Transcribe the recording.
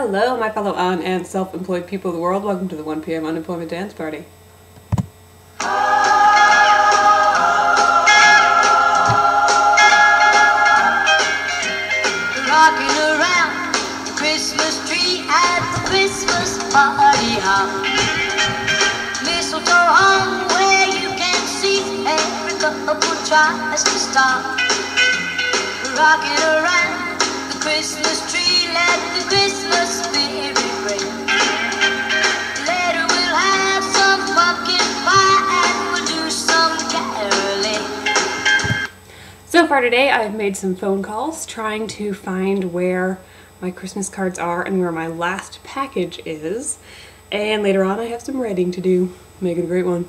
Hello, my fellow on and self-employed people of the world. Welcome to the 1 p.m. Unemployment Dance Party. Rocking around the Christmas tree at the Christmas party hop. Mistletoe hung where you can see every couple tries to stop. Rocking around So far today, I've made some phone calls trying to find where my Christmas cards are and where my last package is. And later on, I have some writing to do. Make it a great one.